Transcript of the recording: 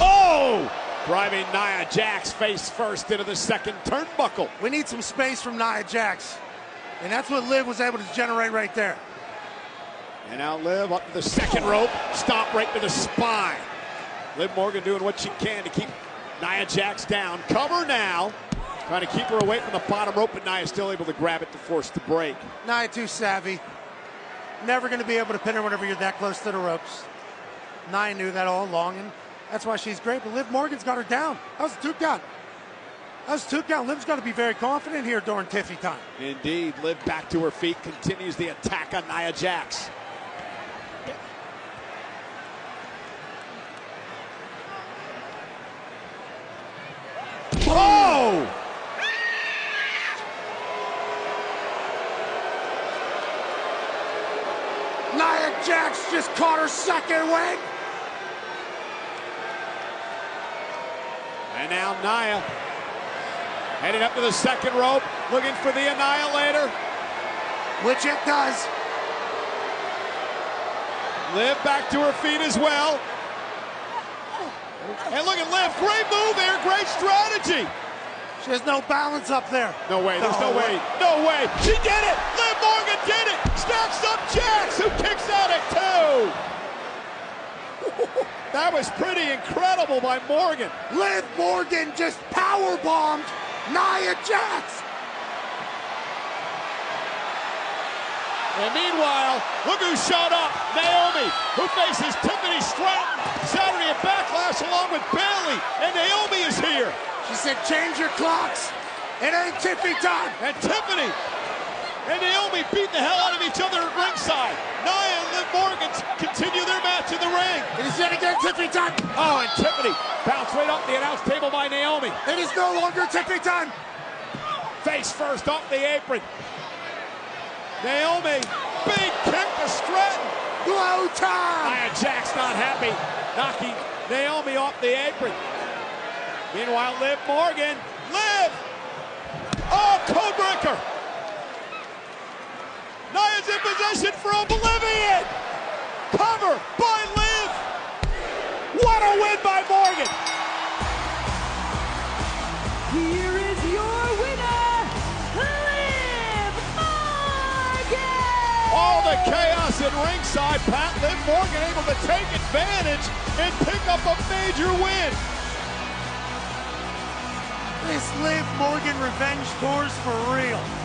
Oh! Driving Nia Jax face first into the second turnbuckle. We need some space from Nia Jax. And that's what Liv was able to generate right there. And now Liv up to the second rope, stop right to the spine. Liv Morgan doing what she can to keep Nia Jax down. Cover now. Trying to keep her away from the bottom rope, but Nia still able to grab it to force the break. Nia too savvy. Never going to be able to pin her whenever you're that close to the ropes. Nia knew that all along, and that's why she's great. But Liv Morgan's got her down. That was a two count. That was two count. Liv's got to be very confident here during Tiffy time. Indeed. Liv back to her feet, continues the attack on Nia Jax. Oh! Nia Jax just caught her second win. And now Nia heading up to the second rope, looking for the Annihilator. Which it does. Liv back to her feet as well. And look at Liv, great move there, great strategy. She has no balance up there. No way, there's no, No way. way. no way. She did it! Liv Morgan did it! Stacks up Jax, who kicks out at two. That was pretty incredible by Morgan. Liv Morgan just power bombed Nia Jax. And meanwhile, look who showed up. Naomi, who faces Tiffany Stratton Saturday at Backlash along with Bayley. And Naomi is here. She said, change your clocks. It ain't Tiffy time. And Tiffany and Naomi beat the hell out of each other at ringside. Nia and Liv Morgan continue their match in the ring. It is yet again Tiffy time. Oh, and Tiffany bounced right off the announce table by Naomi. It is no longer Tiffy time. Face first off the apron. Naomi, big kick to Stratton. Glow time. Nia Jax not happy, knocking Naomi off the apron. Meanwhile, Liv Morgan, Liv! Oh, codebreaker! Nia's in position for oblivion! Cover by Liv! What a win by Morgan! Here is your winner, Liv Morgan! All the chaos at ringside, Pat Liv Morgan able to take advantage and pick up a major win. This Liv Morgan revenge tour's for real.